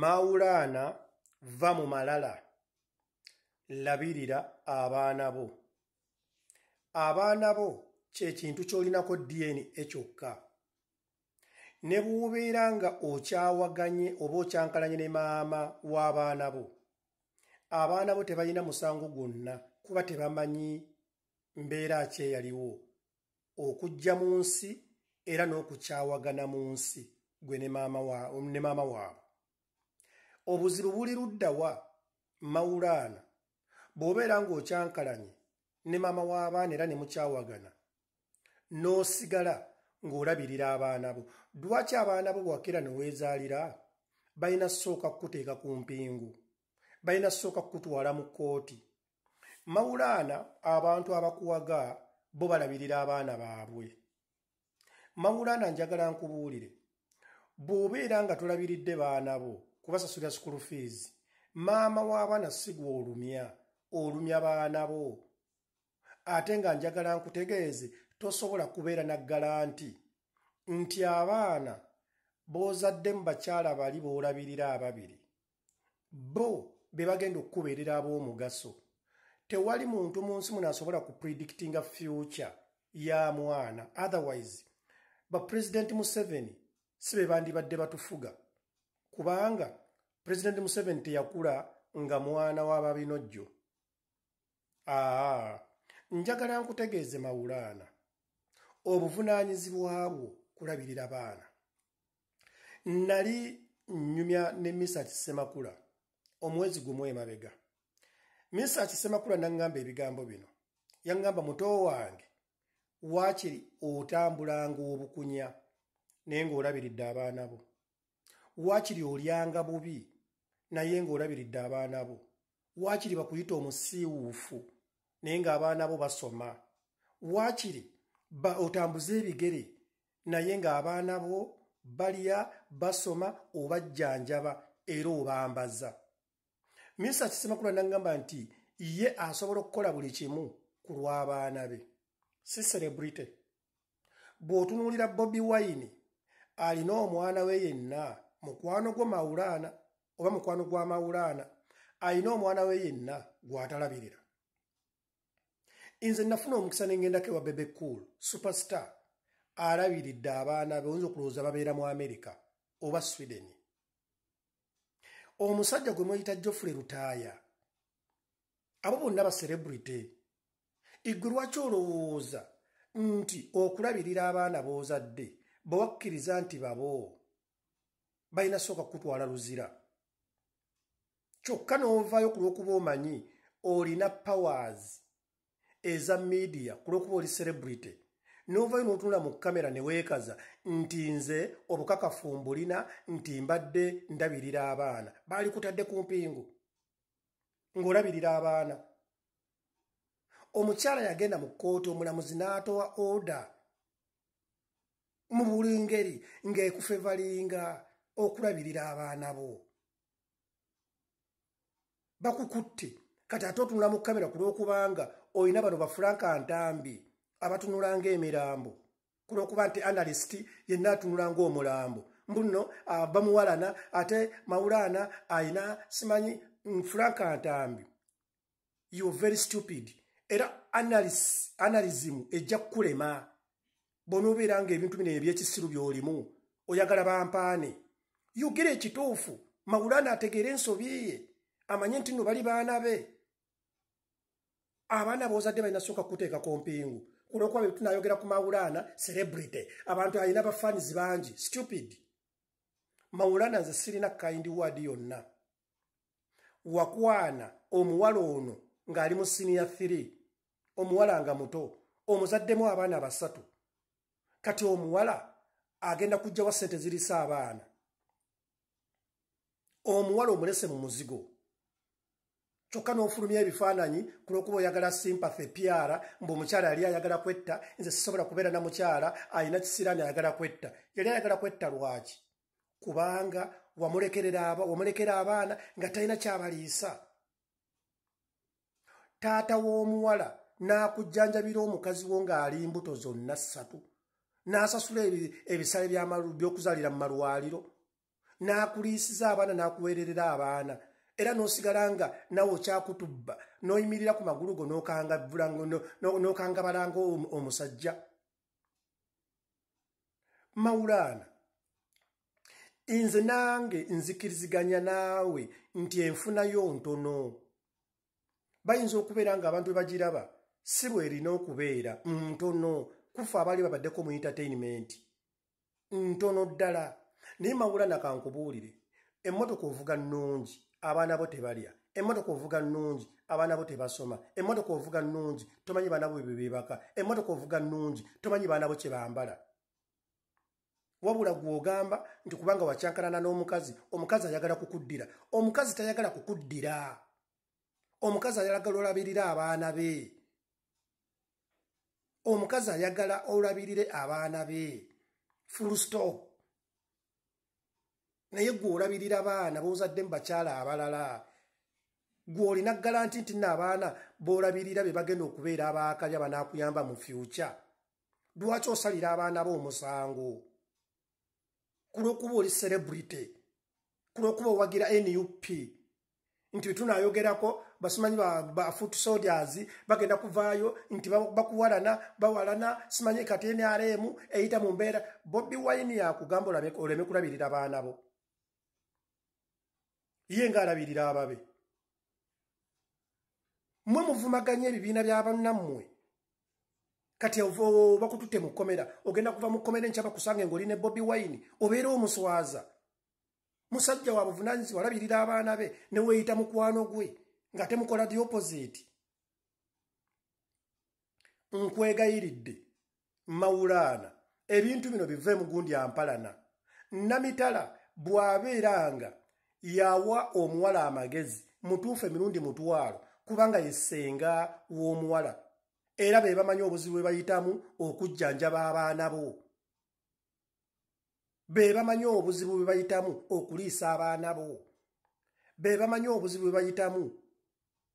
mawulaana va mu malala labirira abaana bo. Abaana bo kyekintu ky'olinako dna kyokka. Ne bw'obeera nga okyawaganye oba okyankalanye ne maama w'abaana bo. Abaana bo tebalina musango gwonna kuba tebamanyi mbeera ki eyaliwo okujja mu nsi era n'okukyawagana mu nsi gwe ne maama waabwe obuzibu buli luddawa mawulaana bw'obeera ng'okyankalanye ne maama w'abaana era ne mukyawagana n'osigala ng'olabirira abaana bo. Lwaki abaana bo bwakira ne weezaalira? Balina ssooka kukuteeka ku mpingu balina ssooka kukutwala mu kkooti. Mawulaana abantu abakuwaga bo balabirira abaana baabwe. Mawulaana njagala nkubuulire bw'obeera nga tolabiridde baana bo kubasasulira school fees maama w'abaana sigwa olumya olumya baana bo. Ate nga njagala nkutegeeze tosobola kubeera na galanti nti abaana b'ozadde mu bakyala bali b'olabirira ababiri bo be bagenda okukubeerera ab'omugaso. Tewali muntu mu nsi muno asobola kupredictinga future ya mwana. Otherwise bapulezidenti museveni si be bandibadde batufuga kubanga pulezidenti museveni teyakula nga mwana w'ababinojjo aa njagala nkutegeeze mawulaana. Obuvunaanyizibwa bwo kulabirira baana. Nali nnyumya ne misa kisemakula omwezi gumu emabega. Misa kisemakula naŋŋamba ebigambo bino. Yaŋŋamba muto wange waakiri otambulanga obukunya naye ng'olabiridde abaana bo waakiri olyanga bubi naye ng'olabiridde abaana bo. Waakiri bakuyita omusiiwuufu naye ng'abaana bo basoma. Waakiri otambuza ebigere naye ng'abaana bo balya basoma obajjanjaba era obambaza. Minisa kisemakula naŋŋamba nti ye asobola okukola buli kimu ku lw'abaana be. Si serebrite bw'otunuulira bobi wine alina omwana we yenna mukwano gwo mawulaana oba mukwano gwa mawulaana alina omwana we yenna gw'atalabirira. Nze nafuna omukisa nengendako ewa bebe cool superstar alabiridde abaana be oyinza okulowooza babeera mu amerika oba sweden. Omusajja gwe mweyita joffrey lutaaya abo bonna baserebrity igwe lwaki olowooza nti okulabirira abaana b'ozadde bwewakkiriza nti babo balina sooka kukutwala luzira. Kyokka n'ovaayo ku lw'okuba omanyi olina powers eza midiya ku lw'okuba oli serebrity n'ovaayo n'otunula mu kamera ne weekaza nti nze obukakafu mbulina nti mbadde ndabirira abaana. Baali kutadde ku mpingu ng'olabirira abaana. Omukyala yagenda mu kkooti omulamuzi n'atowa oda mu buli ngeri ng'ekufevalinga okulabirira abaana bo. Bakukutte. Kati ate otunula mu kamera ku lw'okubanga olina bano bafuranka ntambi abatunula ng'emirambo ku lw'okuba nti analyst yenna atunula ng'omulambo. Mbuno bamuwalana ate mawulaana ayina simanyi furanka ntambi. You very stupid. Era analysimu ejja kukulema. Bw'onoobeera ng'ebintu bino ebyekisiru by'olimu oyagala bampaane yogera ekituufu mawulaana ategeera ensobi ye amanye nti nno bali baana be. Abaana boozadde balina sooka kuteeka ku mpingu kulwokuba bwe tunayogera ku mawulaana celebrity abantu alina bafanizi bangi stupid. Mawulaana nze sirina kind word yonna. Wakwana omuwala ono ng'ali mu siniya 3 omuwala nga muto omuzaddemu abaana basatu. Kati omuwala agenda kugjawa ssente zirisa abaana omuwala omulese mu muzigo. Kyokka n'ofulumya ebifaananyi ku lw'okuba oyagala sympathy pyara mbuomukyala yali ayagala kwetta nze sisobola kubeera na mukyala alina kisiraani ayagala kwetta. Yali ayagala kwetta lwaki? Kubanga wamulekera abaana nga talina kyabaliisa. Taata w'omuwala n'akujjanjabira omukazi wo ng'ali mbuto zonna ssatu n'asasula ebisale by'okuzaalira mu malwaliro n'akuliisiza abaana n'akuweererera abaana. Era n'osigala nga nawe okyakutubba n'oyimirira ku magulu go n'okanga balanga omusajja. Mawulaana nze nange nzikiriziganya naawe nti enfunayo ntono. Bayinza okubeera nga abantu bebagiraba si bwerina okubeera ntono. Kufa abaali babaddeko mu entertainment. Ntono ddala naye mawulana kankubuulire emmotoka ovuga nnungi abaana bo tebalya. Emmotoka ovuga nnungi abaana bo tebasoma. Emmotoka ovuga nnungi tomanyi baana bo bebebaka emmotoka ovuga nnungi tomanyi baana bo kye bambala. Wabula gw'ogamba nti kubanga wakyankanana n'omukazi omukazi ayagala kukuddira. Omukazi tayagala kukuddira. Omukazi ayagala olabirire abaana be. Omukazi ayagala olabirire abaana be. Full stop naye gw'olabirira abaana b'ozadde mu bakyala abalala gw'olina galanti nti nno abaana b'olabirira be bagenda okubeera abaakalya banaakuyamba mu fyuca lwaki osalira abaana bo omusango ku lw'okuba oli celebrity ku lw'okuba owagira nup nti wetunaayogerako basimanyi bafoot soldiers bagenda kuvaayo nti bakuwalana bawalana simanyi kati nrm eyita mu mbeera. Bobi wine yakugamba oleme kulabirira baana bo ye ngaalabirira ababe. Mmwe muvumaganya ebibiina byabannammwe kati bakututte mu kkomera ogenda kuva mu kkomera enkyaba kusange ngaolina bobi wine obeera omuswaza. Musajja wa buvunanyizibwa alabirira abaana be ne weeyita mukwano gwe nga temukola the opposite. Nkwegayiridde mawulaana ebintu bino bive mugundi ampalana. Namitala bw'abeeranga yawa omuwala amagezi mutuufu emirundi mutwalo kubanga yesenga w'omuwala. Era be bamanyi obuzibu bwe bayitamu okujjanjaba abaana bo. Be bamanyi obuzibu bwe bayitamu okuliisa abaana bo. Be bamanyi obuzibu bwe bayitamu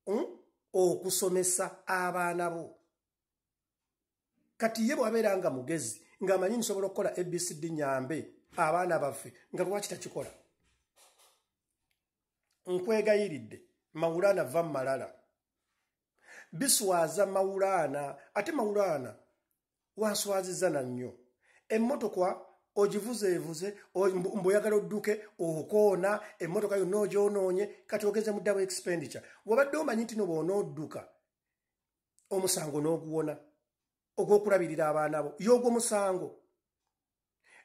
hmm, okusomesa abaana bo. Kati ye bwabeera nga mugezi ng'amanyi nsobola okukola abcd nyambe abaana baffe nga lwaki takikola nkwegayiridde mawulaana va mu malala biswaza mawulaana ate mawulaana wanswaziza nannyo emmotoka ogivuzeevuze mbweoyagala odduke okoona emmotoka yonna ogyonoonye kati ogeze muddawo expenditure. Wabadde omanyi nti nobwonaodduka omusango n'oguwona ogw'okulabirira abaana bo y'ogwo musango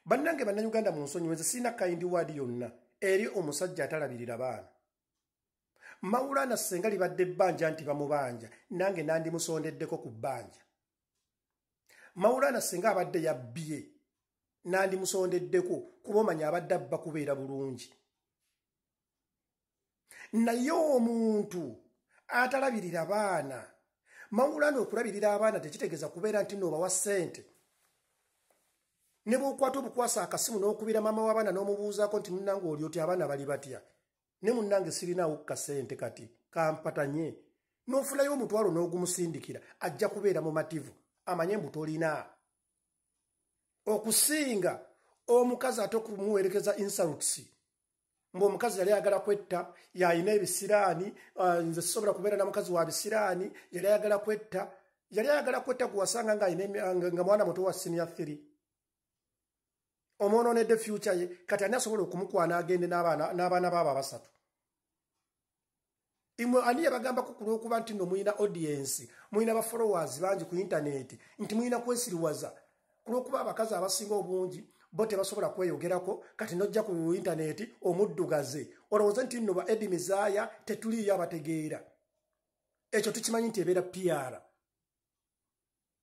bannange bannayuganda mu nsonyi wenze sirina kayindi waadi yonna eri omusajja atalabirira baana mawulana senga libadde ebbanja nti bamubanja nange nandimusondeddeko ku bbanja. Mawulana senga abadde yabbye nandimusondeddeko kuba omanya abadde abba kubeera bulungi. Naye omuntu atalabirira baana mawulana okulabirira abaana tekitegeeza kubeera nti noobawa ssente. Ne bwokwata obukwasa akasimu n'okubira maama w'abaana n'omubuuzaako nti munanga oli oti abaana bali batya ne munnange sirinaawo kukasente kati kampatanye. N'ofulayo omutwalo n'ogumusindikira ajja kubeera mumativu amanye mbu tolina. Okusinga omukazi ate okumuwerekeza insults mbu omukazi yali ayagala kwetta yalina ebisiraani uh, nze sisobola kubeera na mukazi wa bisiraani yali ayagala kwetta yali ayagala kwetta guwasanga nga mwana muto wa sinia 3 omwonoonedde fyuca ye kati ani asobola okumukwana agende n'abaana baabo abasatu? Imwe ani yabagambako ku lwokuba nti no mulina audiensi mulina bafollowers bangi ku intaneti nti mulina kwesiriwaza ku lwokuba abakazi abasinga obungi bo tebasobola kweyogerako kati nojja ku intaneti omuddugaze olowooze nti nno ba edi mizaaya tetuliyo abategeera? Ekyo tukimanyi nti ebeera piara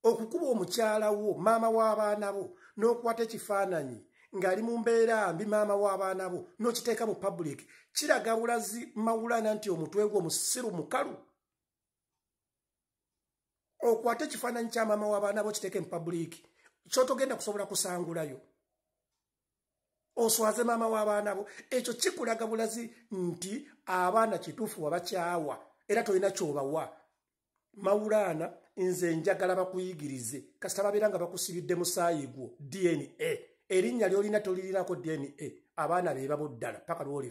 okukuba omukyalawo maama w'abaana bo n'okukwata ekifaananyi ng'ali mu mbeera mbi maama w'abaana bo n'okiteeka mu public. Kiraga bulazi mawulana nti omutwe gwo musiru mukalu. Okwate ekifaananyi kya maama w'abaana bo kiteeke mu public. Kyotogenda kusobola kusangulayo. Oswaze maama w'abaana bo. Ekyo kikulaga bulazi nti abaana kituufu wabakyawa era tolina kyobawa. Mawulaana nze njagala bakuyigirize. Kasita babeera nga bakusibidde musaayi gwo dna erinnya lyolina tolirinako dna abaana be babo ddala paka lwoli